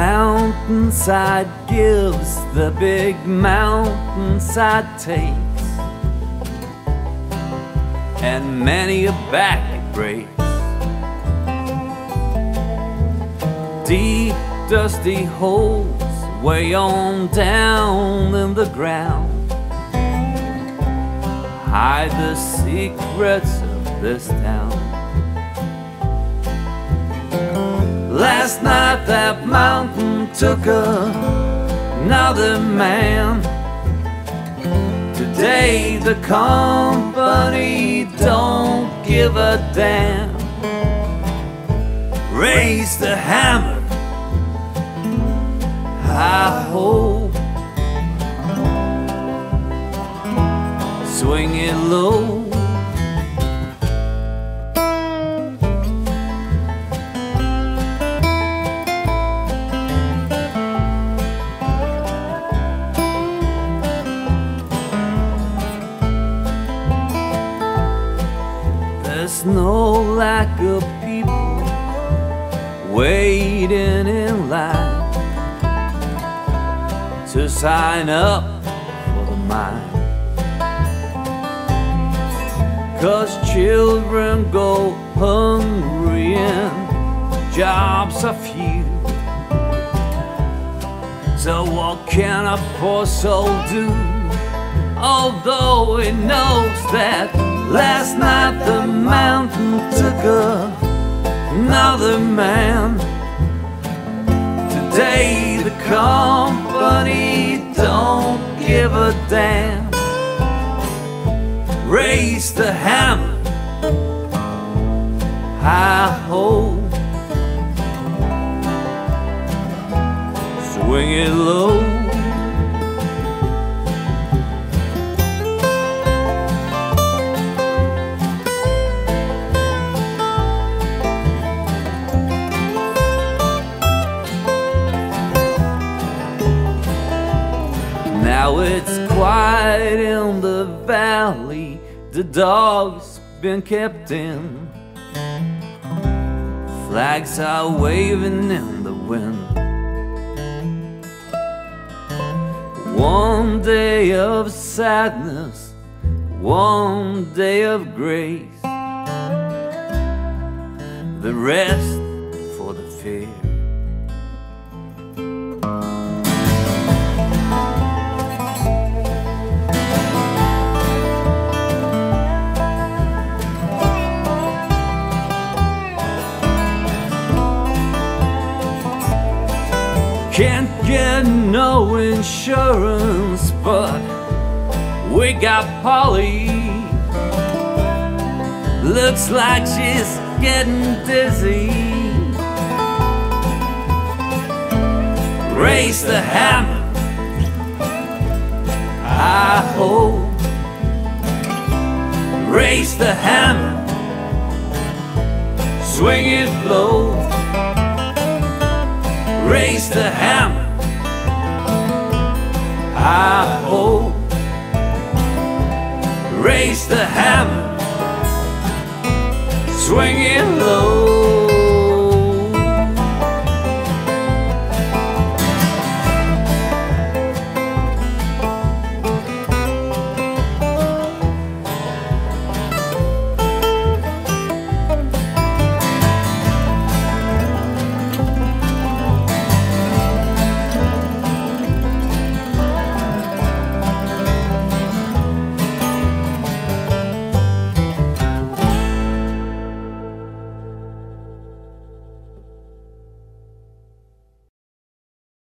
mountainside gives, the big mountainside takes, and many a back breaks. Deep, dusty holes way on down in the ground hide the secrets of this town. Last night that mountain took another man. Today the company don't give a damn. Raise the hammer. I hope. Swing it low. There's no lack of people waiting in line to sign up for the mine. Cause children go hungry and jobs are few. So what can a poor soul do? Although it knows that last night the mountain took another man. Today the company don't give a damn. Raise the hammer, high ho. Swing it low. Now it's quiet in the valley, the dog's been kept in. Flags are waving in the wind. One day of sadness, one day of grace, the rest no insurance, but we got Polly. Looks like she's getting dizzy. Raise the hammer. I hope. Raise the hammer. Swing it low raise the hammer. I hope. Raise the hammer. Swing it low.